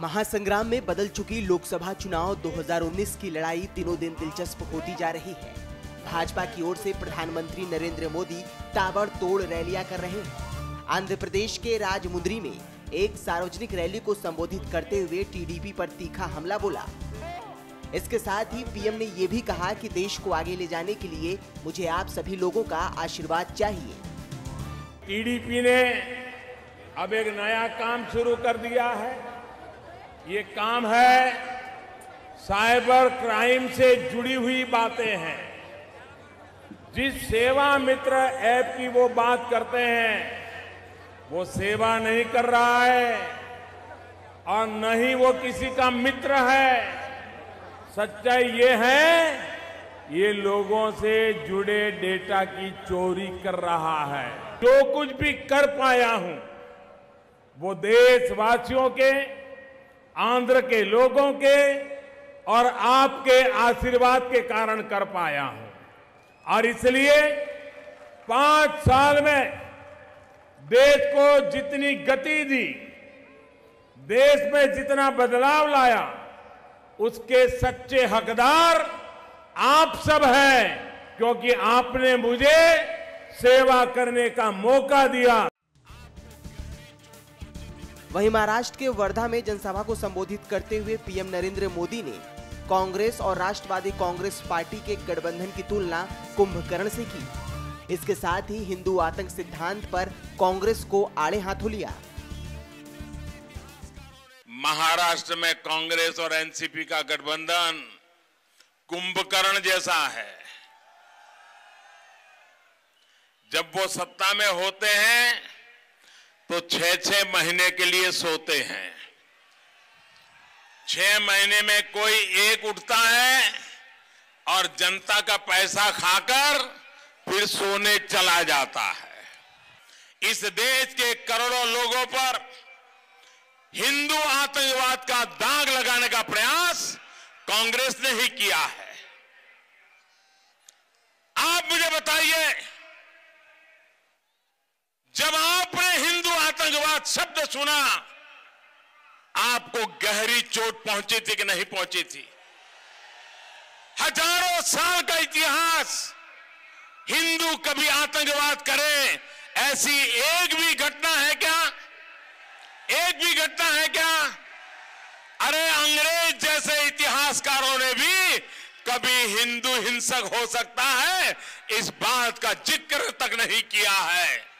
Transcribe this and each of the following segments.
महासंग्राम में बदल चुकी लोकसभा चुनाव 2019 की लड़ाई दिनों दिन दिलचस्प होती जा रही है। भाजपा की ओर से प्रधानमंत्री नरेंद्र मोदी ताबड़तोड़ रैलियाँ कर रहे हैं। आंध्र प्रदेश के राजमुंद्री में एक सार्वजनिक रैली को संबोधित करते हुए टीडीपी पर तीखा हमला बोला। इसके साथ ही पीएम ने ये भी कहा कि देश को आगे ले जाने के लिए मुझे आप सभी लोगों का आशीर्वाद चाहिए। टीडीपी ने अब एक नया काम शुरू कर दिया है। ये काम है, साइबर क्राइम से जुड़ी हुई बातें हैं। जिस सेवा मित्र ऐप की वो बात करते हैं, वो सेवा नहीं कर रहा है, और न ही वो किसी का मित्र है। सच्चाई ये है, ये लोगों से जुड़े डेटा की चोरी कर रहा है। जो कुछ भी कर पाया हूँ, वो देशवासियों के आंध्र के लोगों के और आपके आशीर्वाद के कारण कर पाया हूँ। और इसलिए पाँच साल में देश को जितनी गति दी, देश में जितना बदलाव लाया, उसके सच्चे हकदार आप सब हैं, क्योंकि आपने मुझे सेवा करने का मौका दिया वहीं महाराष्ट्र के वर्धा में जनसभा को संबोधित करते हुए पीएम नरेंद्र मोदी ने कांग्रेस और राष्ट्रवादी कांग्रेस पार्टी के गठबंधन की तुलना कुंभकर्ण से की। इसके साथ ही हिंदू आतंक सिद्धांत पर कांग्रेस को आड़े हाथों लिया। महाराष्ट्र में कांग्रेस और एनसीपी का गठबंधन कुंभकर्ण जैसा है। जब वो सत्ता में होते हैं तो छह छह महीने के लिए सोते हैं। छह महीने में कोई एक उठता है और जनता का पैसा खाकर फिर सोने चला जाता है। इस देश के करोड़ों लोगों पर हिंदू आतंकवाद का दाग लगाने का प्रयास कांग्रेस ने ही किया है। आप मुझे बताइए जब आपने हिंदू आतंकवाद शब्द सुना, आपको गहरी चोट पहुँची थी कि नहीं पहुँची थी? हज़ारों साल का इतिहास, हिंदू कभी आतंकवाद करे, ऐसी एक भी घटना है क्या? एक भी घटना है क्या? अरे अंग्रेज़ जैसे इतिहासकारों ने भी कभी हिंदू हिंसक हो सकता है, इस बात का ज़िक्र तक नहीं किया है।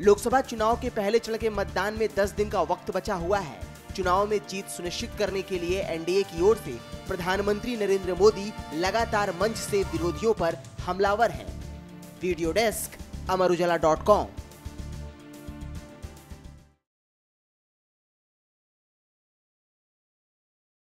लोकसभा चुनाव के पहले चरण के मतदान में 10 दिन का वक्त बचा हुआ है। चुनाव में जीत सुनिश्चित करने के लिए एनडीए की ओर से प्रधानमंत्री नरेंद्र मोदी लगातार मंच से विरोधियों पर हमलावर हैं। Video desk Amar Ujala dot com.